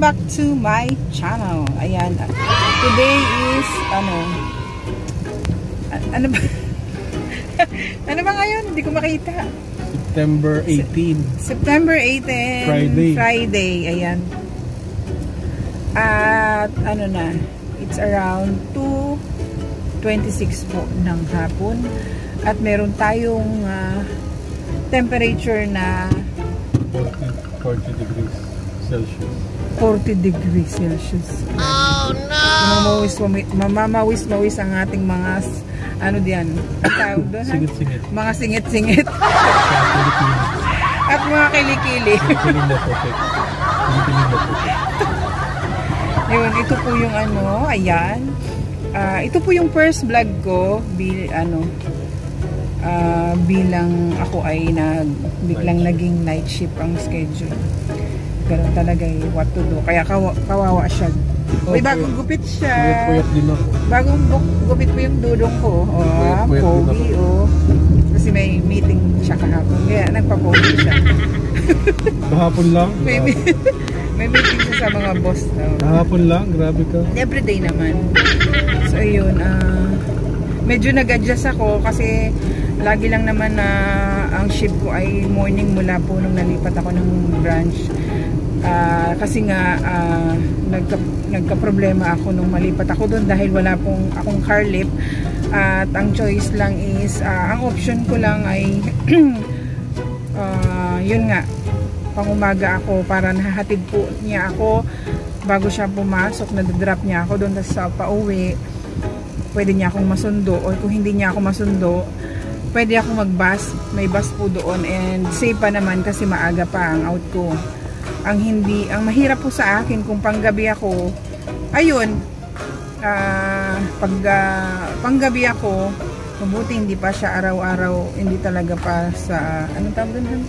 back to my channel. Ayan. Today is, ano, ano ba? ano ba ngayon? Hindi ko makita. September 18. September 18. Friday. Friday. Ayan. At, ano na, it's around 2.26 po ng hapon. At meron tayong ah, temperature na 40, 40 degrees Celsius. 40 degrees Celsius. Oh no! Mamawis, mamamawis, mawis ang ating mga ano diyan? Tawag doon, ha? Singit-singit. Mga singit-singit at mga kilikili. Yun, ito po yung ano, ayan. Ah, ito po yung first vlog ko bil ano ah, bilang ako ay nag biglang naging night shift ang schedule. Ganun talaga eh, what to do. Kaya kawa, kawawa siya. Oh, Uy, bagong gupit siya. Puyat-puyat din ako. Bagong bu- gupit po yung dudong ko. Oh, ah, pogi, oh. Kasi may meeting siya kahapon. Kaya nagpa-pogi siya. Kahapon lang. May, may meeting siya sa mga boss daw. Kahapon lang. Grabe ka. Everyday naman. So, ayun. ah medyo nag-adjust ako kasi lagi lang naman na ang shift ko ay morning mula po nung nalipat ako ng branch. Ah, kasi nga ah, nagka, nagka-problema ako nung malipat ako doon dahil wala pong akong car lift. At ang choice lang is ah, ang option ko lang ay ah, yun nga pangumaga ako para nahahatid po niya ako bago siya pumasok nadadrop niya ako doon sa pauwi pwede niya akong masundo or kung hindi niya ako masundo pwede ako mag-bus. May bus po doon and safe pa naman kasi maaga pa ang out ko ang hindi ang mahirap po sa akin kung panggabi ako ayun ah pag ah, panggabi ako mabuti hindi pa siya araw-araw hindi talaga pa sa anong tawag doon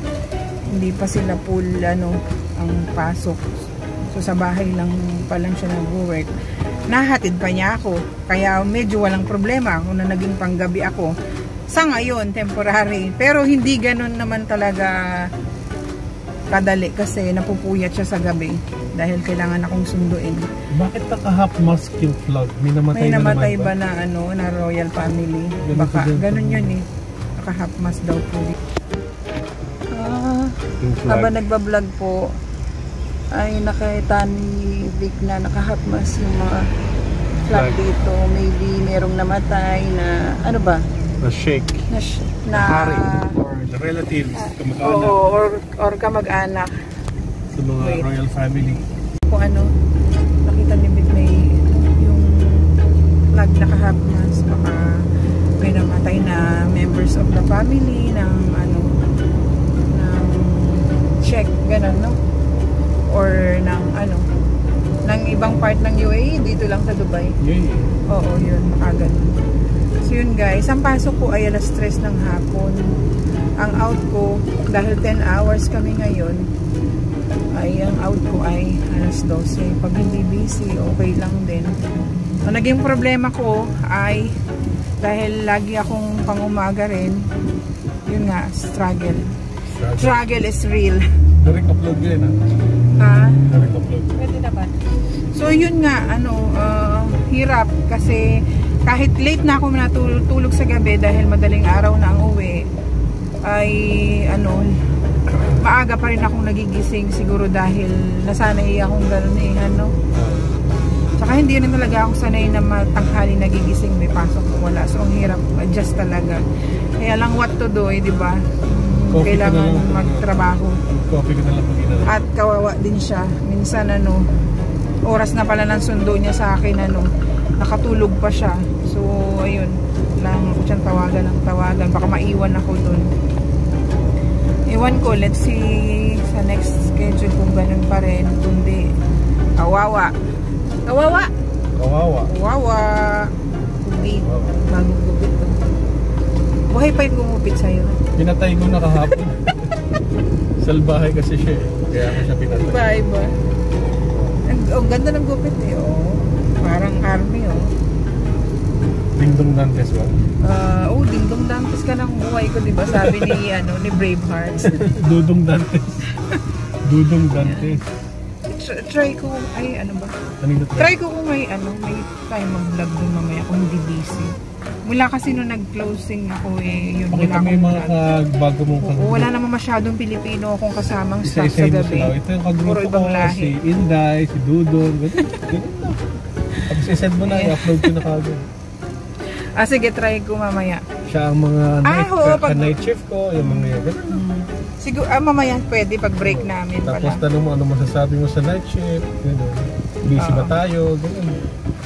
hindi pa sila full ano ang pasok. So sa bahay lang pa lang siya nag-work. Nahatid pa niya ako kaya medyo walang problema kung na naging panggabi ako. Sa ngayon temporary. Pero hindi ganun naman talaga kadali kasi napupuyat siya sa gabi dahil kailangan akong sunduin Bakit naka-half mask yung flag? May namatay, may na namatay naman ba na ano na royal family Ganun baka ganun yun eh naka half mask daw po ah habang nagbablog po ay nakita ni Vic na naka-half-mask yung mga Flag. dito. Maybe merong namatay na, ano ba? Na-shake. Na, sh- na Hari. Or the relatives. Kamag-anak. Oo, or, or kamag-anak. Sa mga Wait. royal family. Kung ano, nakita ni Vic may yung flag naka-half-mask. Baka may namatay na members of the family ng ano, ng check, ganun, no? Or ng ano, ng ibang part ng UAE, dito lang sa Dubai. Yun eh. Oo, yun, baka ganun. So yun guys, ang pasok ko ay alas 3 ng hapon. Ang out ko, dahil 10 hours kami ngayon, ay ang out ko ay alas 12. Pag hindi busy, okay lang din. Ang naging problema ko ay dahil lagi akong pangumaga rin, yun nga, struggle. Struggle is real. Direct upload yun ah. Ha? Direct upload. Pwede naman. So yun nga, ano, ah, hirap kasi kahit late na ako natulog sa gabi dahil madaling araw na ang uwi, ay ano, maaga pa rin akong nagigising siguro dahil nasanay akong gano'n eh, ano. Tsaka hindi rin talaga ako sanay na matanghali nagigising, may pasok o wala. So ang hirap, adjust talaga. Kaya lang what to do eh, di ba? Coffee ka Kailangan lang. magtrabaho. Coffee ko na lang. At kawawa din siya. Minsan ano, oras na pala ng sundo niya sa akin ano, nakatulog pa siya. So, ayun. Kailangan ko siyang tawagan ng tawagan. Baka maiwan ako dun. Iwan ko, let's see sa next schedule kung ganun pa rin. Kundi, kawawa. Kawawa! Kawawa. Kawawa! Wow. bagong gupit to. Buhay pa yung gumupit sa'yo. Pinatay ko na kahapon. Salbahay kasi siya eh. Kaya ako siya pinatay. Iba, iba. Ang oh, ganda ng gupit eh. Oh. Parang army oh. Dingdong Dantes ba? Ah, oh, dingdong dantes ka ng buhay ko, di ba? Sabi ni, ano, ni Braveheart. Dudong Dantes. Dudong Dantes. It's tr- try ko, ay ano ba? Kanina to. Try ko kung may ano, may time mag-vlog dun mamaya kung hindi busy. Mula kasi nung nag-closing ako eh, yun, Pakita wala mo akong yung mga kagbago mong Oo, wala naman masyadong Pilipino akong kasamang staff sa gabi. sila. Ito yung kagrupo ko, ibang lahi. si Inday, si Dudon, ganun. Ganun lang. Tapos isend mo na, i-upload ko na kagad. Ah, sige, try ko mamaya. Siya ang mga Ah, night, oo, ka- pag- night shift ko, yung mga yan. Ganun. Siguro, ah, mamaya pwede pag break namin Tapos pala. tanong mo ano masasabi mo sa night shift, gano'n. Busy ba Oo. tayo, gano'n.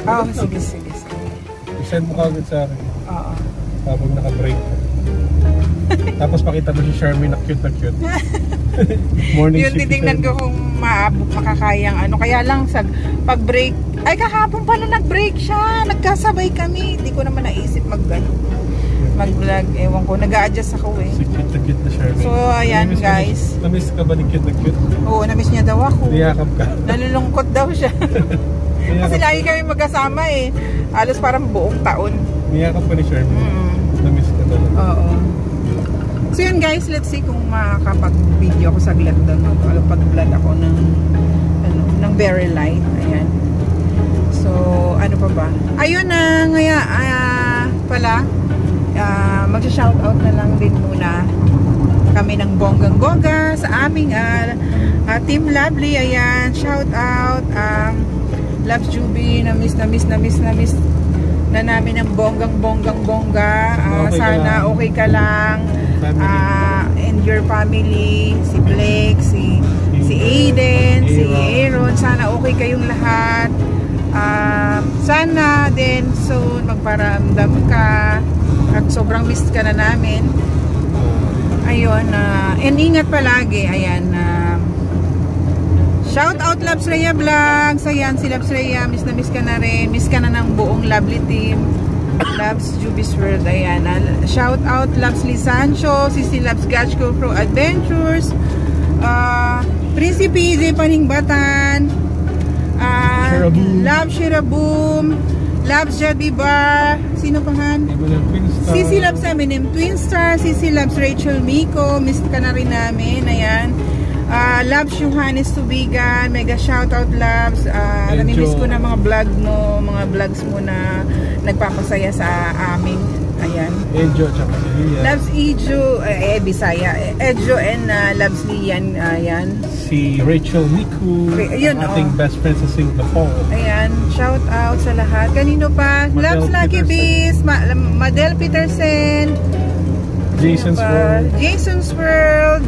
Ah, sige, sige, sige. I-send mo kagad sa akin Oo. kapag naka-break ka. Tapos pakita mo si Charmy na cute na cute. Morning Yun, titingnan ko kung maabot, makakayang ano. Kaya lang, sa pag break, ay kahapon pala nag-break siya. Nagkasabay kami. Hindi ko naman naisip mag, ano, mag-vlog. Ewan ko, nag-a-adjust ako eh. Si cute na cute na Charmy. So, ayan, Namiss ka guys. Namiss ka ba ni cute na cute? Oo, na-miss niya daw ako. Niyakap ka. Nalulungkot daw siya. Kasi lagi kami magkasama eh. Alos parang buong taon. niyakap ka ni Charmy. Mm. Namiss ka talaga. Oo. So yun guys, let's see kung makakapag-video ako saglit doon. Magpag-vlog ako ng ano, ng very light. Ayan. So, ano pa ba? Ayun na, ngaya, ah, pala, ah, magsha-shoutout na lang din muna kami ng bonggang bongga sa aming ah, ah, Team Lovely. Ayan, shout out. Um, Loves Juby, na miss, na miss, na miss, na miss na namin ng bonggang bonggang bongga. Ah, Okay ka sana lang. okay ka lang. Family. Ah, and your family, si Blake, si si Aiden, si Aaron, sana okay kayong lahat. Ah, sana din soon magparamdam ka at sobrang miss ka na namin. Ayun, ah, and ingat palagi. Ayan, ah, shout out Labs Rhea Vlogs. Ayan, si Labs Rhea, miss na miss ka na rin. Miss ka na ng buong lovely team. Labs Juby's World. Ayan, ah, shout out Labs Lisancho, si si Labs Gachko Pro Adventures. Ah, Prinsipe J. Paningbatan. Shiraboom. Labs Shiraboom. Labs Jebby Bar. Sino pa han? Sisi Labs Eminem Twin Star, Sisi Labs Rachel Miko, miss ka na rin namin, ayan. Ah, Labs Johannes Tubigan, mega shoutout. Ah, Medyo- namimiss ko na mga vlog mo, mga vlogs mo na nagpapasaya sa aming, ayan. Enjo, tsaka si Lia. Labs Ijo, eh, eh Bisaya, Edjo and ah, Labs Lian, ayan. Si Rachel Miku, Re- ayun, ang ating oh. best friend sa Singapore. Ayan, shout out sa lahat. Kanino pa? Madel Labs Lucky. Bees, Ma Madel Peterson, Jason's pa? World. Jason's World.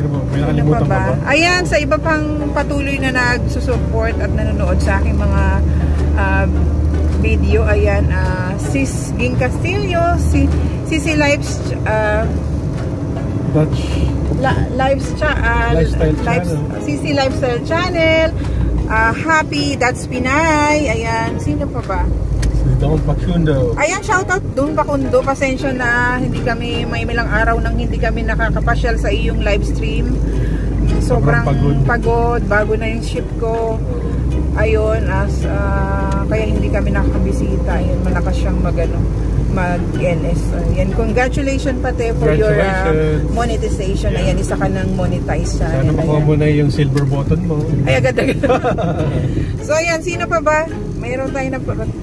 May Ano nakalimutan pa ba? ba? Ayan, sa iba pang patuloy na nagsusupport at nanonood sa aking mga ah, video. Ayan, ah, Sis Ging Castillo, si Sisi Lives, uh, Dutch. la, Lives, cha, ah, Lifestyle Lives, Channel. Sisi Lifestyle Channel, ah, Happy, That's Pinay, ayan, sino pa ba? Don Pacundo. Ayan, shoutout doon pa kundo. Pasensya na hindi kami, may ilang araw nang hindi kami nakakapasyal sa iyong live stream. Sobrang Sobrang pagod. pagod. Bago na yung ship ko. Ayun, as, ah, kaya hindi kami nakakabisita. Ayun, malakas siyang magano mag-LS. Ayan, congratulations pati for your Congratulations. monetization. Ayan, isa ka ng monetize Sana channel. makuha mo na yung silver button mo. Ay, agad-agad. so, ayan, sino pa ba? Mayroon tayo na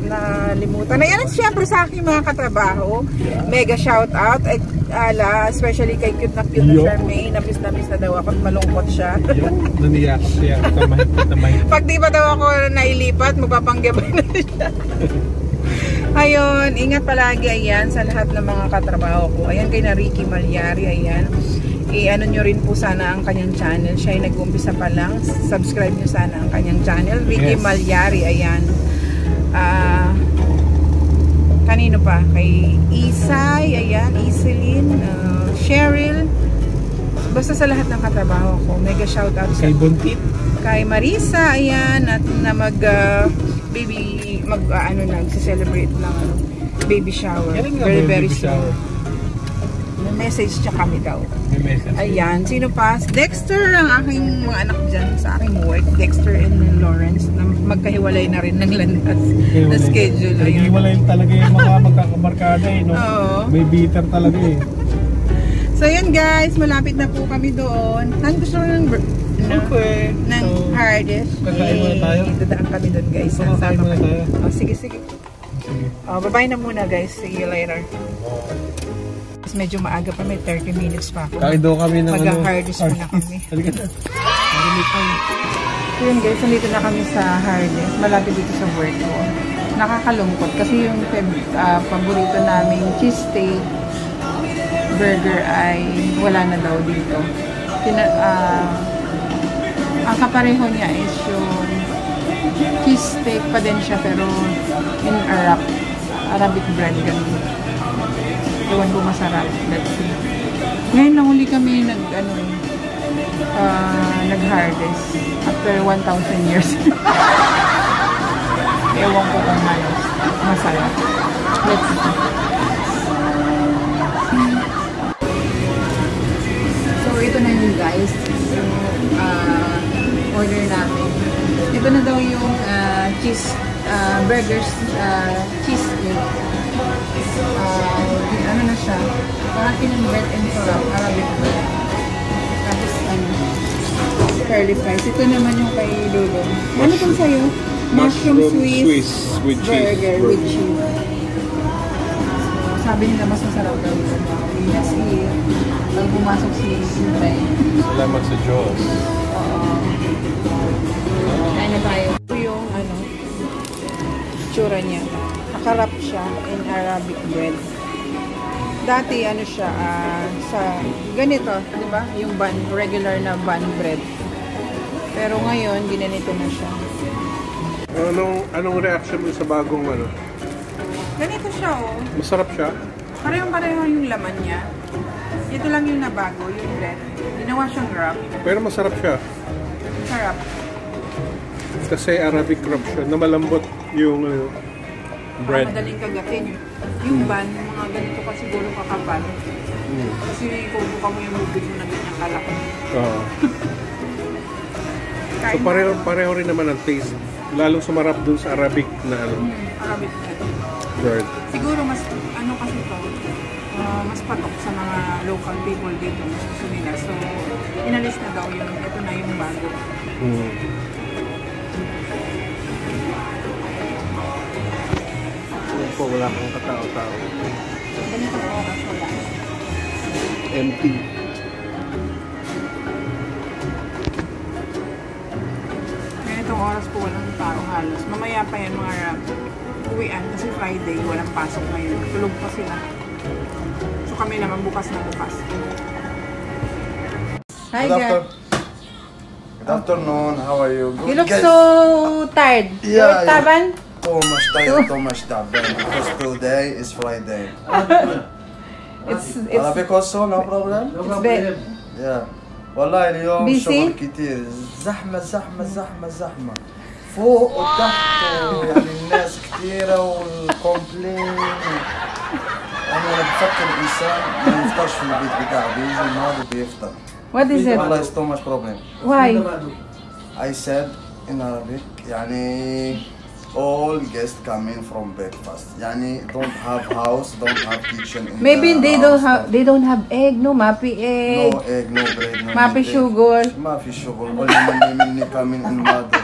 nalimutan. Ayan, at syempre sa aking mga katrabaho, mega shout out. At, ala, especially kay cute na cute na Yo. Charmaine. Napis na miss na daw ako at malungkot siya. Yung naniyakap siya. Tamahigpit na. Pag di ba daw ako nailipat, magpapanggabay na siya. Ayun, ingat palagi ayan sa lahat ng mga katrabaho ko. Ayan kay na Ricky Malyari, ayan. I-ano nyo rin po sana ang kanyang channel. Siya ay nag-umpisa pa lang. Subscribe nyo sana ang kanyang channel. Ricky Yes. Malyari, ayan. Ah, kanino pa? Kay Isay, ayan. Iselin, ah, Cheryl. Basta sa lahat ng katrabaho ko. Mega shoutout sa Kay Buntit. kay Marisa, ayan, at na mag ah, baby, mag ah, ano na, celebrate ng ano, baby shower. Very, very baby soon. shower? May message siya kami daw. Ayan, sino pa? Dexter, ang aking mga anak dyan sa aking work. Dexter and Lawrence, na magkahiwalay na rin ng landas na schedule. Ayun. Nag-iwalay talaga yung mga magkakabarkada eh. No? Oo. May bitter talaga eh. So yun guys, malapit na po kami doon. Saan gusto ng, ng, Okay. ng So, hardest? kakain muna tayo? Eh, Dadaan kami doon guys. So, kakain muna tayo? Oh, sige, sige. Sige. Oh, bye na muna guys. See you later. Mas medyo maaga pa, may 30 minutes pa ako. Kain daw kami ng ano. Mag-hardest muna kami. Halika na. So yun guys, nandito na kami sa Harness, malapit dito sa work ko. Nakakalungkot kasi yung uh, paborito naming cheesesteak burger ay wala na daw dito. Pina, ah, ang kapareho niya is yung cheesesteak pa din siya pero in Arab, Arabic bread ganun. Ewan ko masarap. Let's see. Ngayon lang uli kami nag, ano, ah, nag-harvest after 1,000 years. Ewan ko kung ano, masarap. Let's see. So, ito na yun guys. Yung ah, order namin. Ito na daw yung ah, cheese ah, burgers uh, cheese cake. Ah, ano na siya? Parang pinang-bread and syrup, Arabic bread. Tapos ano, curly fries. Ito naman yung kay Lolo. Ano itong sa'yo? Mushroom, Swiss, with burger with cheese. Sabi nila mas masarap daw yun. Kasi pag pumasok si Sintay. Salamat sa Diyos. Oo. Kain na tayo. Ito yung ano, tsura niya. Nakarap siya in Arabic bread. Dati ano siya, ah, sa ganito, di ba? Yung bun, regular na bun bread. Pero ngayon, ginanito na siya. Anong, anong reaction mo sa bagong ano? Ganito siya oh. Masarap siya? Parehong-pareho yung laman niya. Ito lang yung nabago, yung bread. Ginawa siyang wrap. Pero masarap siya. Sarap. Kasi Arabic wrap siya na malambot yung ano, bread. Madaling kagatin. Yung bun, yung mga ganito pa siguro kakapal. Mm. Kasi kung buka mo yung lubid mo na ganyan kalaki. Oo. So pareho, pareho rin naman ang taste. Lalong sumarap dun sa Arabic na ano, Hmm, Arabic bread. bread. Siguro mas, ano kasi to, ah, mas patok sa mga local people dito. Mas gusto nila. So, inalis na daw yung, ito na yung bago. Mm. Po, wala kang katao-tao. Ganito po oras wala. Empty. Ganitong oras po walang tao halos. Mamaya pa yan mga uwian kasi Friday, walang pasok ngayon. Tulog pa sila. So kami naman bukas na bukas. Hi Good, guys. after- Good afternoon, how are you? Good, You look guys. so tired. Yeah, You're yeah. taban? Too much tired, too much تعبان because today is Friday. It's, Uh, it's, because so no problem? it's bad. Yeah. والله اليوم Busy? شغل كتير زحمة زحمة زحمة زحمة فوق وتحت يعني الناس كتيرة والكومبلين أنا بفكر الإنسان ما يفطرش في البيت بتاعه بيجي النهار بيفطر What is it? والله it's too much problem Why? I said in Arabic يعني all guests coming from breakfast. Yani don't have house, don't have kitchen. In Maybe the they house, don't have they don't have egg, no mapi egg. No egg, no bread, no mapi sugar. Mapi sugar. All manimini coming in mother.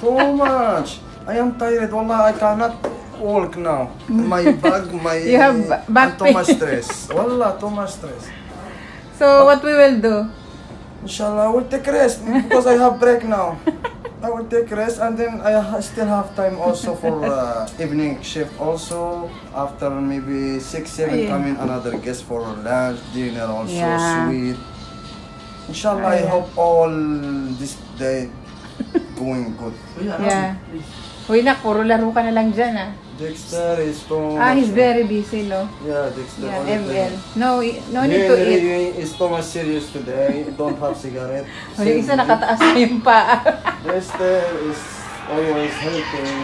Too much. I am tired. Wallah, I cannot walk now. My bag, my you have back too much stress. Wallah, too much stress. So but, what we will do? Inshallah, we'll take rest because I have break now. I will take rest and then I ha- still have time also for uh, evening shift also. After maybe six, seven, Yeah. coming another guest for lunch, dinner also, Yeah. sweet. Inshallah, I Yeah. hope all this day going good. Yeah. Uy nak, puro laro ka na lang dyan ah. Dexter is too Ah, he's very busy no? Yeah, Dexter. Yeah, ML. No, no need to eat. is too much serious today. Don't have cigarette. O, yung isa nakataas na yung paa. Esther is always helping.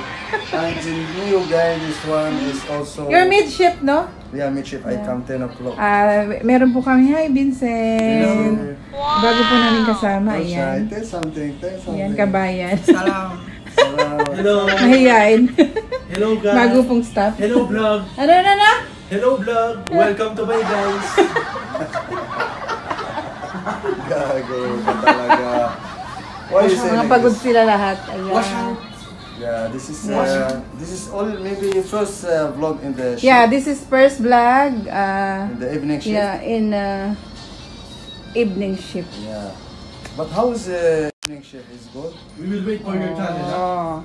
And the new guy, this one is also. You're midship, no? Yeah, midship. I come 10 o'clock. Ah, meron po kami. Hi, Vincent. Bago po namin kasama. Shy. Ayan. Tell something. Tell something. Ayan, kabayan. Salam. Hello. Mahihain. Hello guys. Bago pong staff. Hello vlog. Ano na na? Hello vlog. Welcome to my guys. Gago ka talaga. Why you say Mga like pagod this? sila lahat. Ayan. Yeah, this is uh, this is all maybe first uh, vlog in the shift, Yeah, this is first vlog. Uh, in the evening shift. yeah, in uh, evening shift. Yeah. But how is the evening shift? Is good. We will wait for your channel. huh?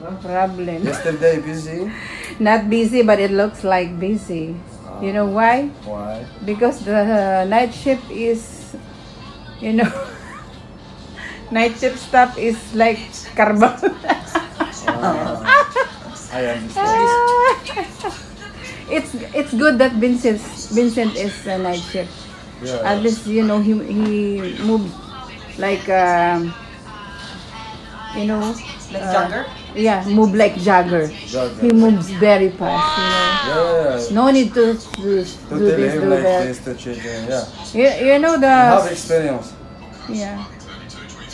Oh, problem. Yesterday busy. Not busy, but it looks like busy. You know why? Why? Because the uh, night shift is, you know, night shift stuff is like carbon. Uh, I understand. it's it's good that Vincent Vincent is a night shift. Yeah. At least you know he he moves like um, you know like uh, jogger? Yeah, move like Jagger. jogger. He moves very fast. You know? yeah, yeah, No need to do, to do this, do like that. This to children, yeah. You, you know the... You have experience. Yeah.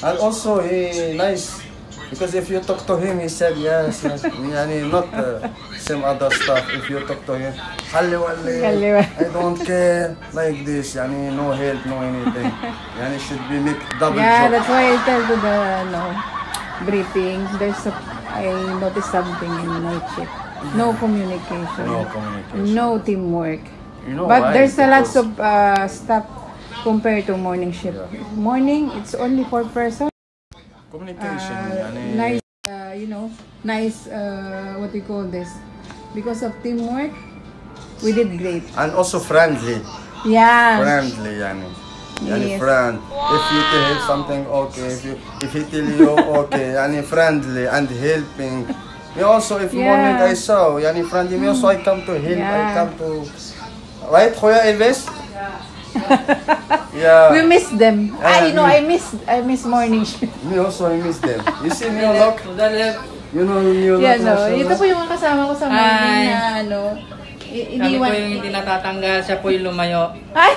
And also he nice. Because if you talk to him, he said yes, yes. mean, not the same other stuff. If you talk to him, Halli wali, I don't care, like this, I mean, no help, no anything. yani should be make double Yeah, job. that's why I tell you the no. briefing, there's a, I noticed something in night shift. No mm. communication. No communication. No teamwork. You know but why? there's a lot of uh, staff compared to morning shift. Yeah. Morning, it's only four person. Communication. Uh, yani... Nice, uh, you know, nice, uh, what do you call this? Because of teamwork, we did great. And also friendly. Yeah. Friendly, yani. Yes. Yani friend. Wow. If you tell him something okay, if you if he tell you okay, yani friendly and helping. Me also if yeah. morning I saw, yani friendly me also I come to help, yeah. I come to right Kuya Elvis? yeah. We miss them. Uh, I know I miss I miss morning shift. Me also I miss them. You see me look. You know, you know. Yeah, no. Ito po yung kasama ko sa morning na ano. Kami po iniwan. yung hindi natatanggal, siya po yung lumayo. Ay!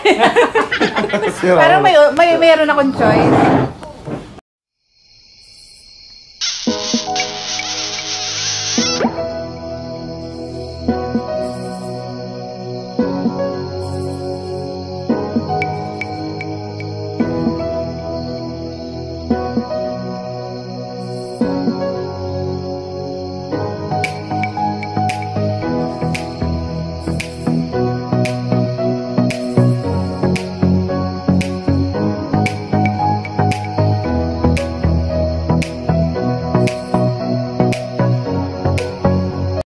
Parang may, may, mayroon akong choice.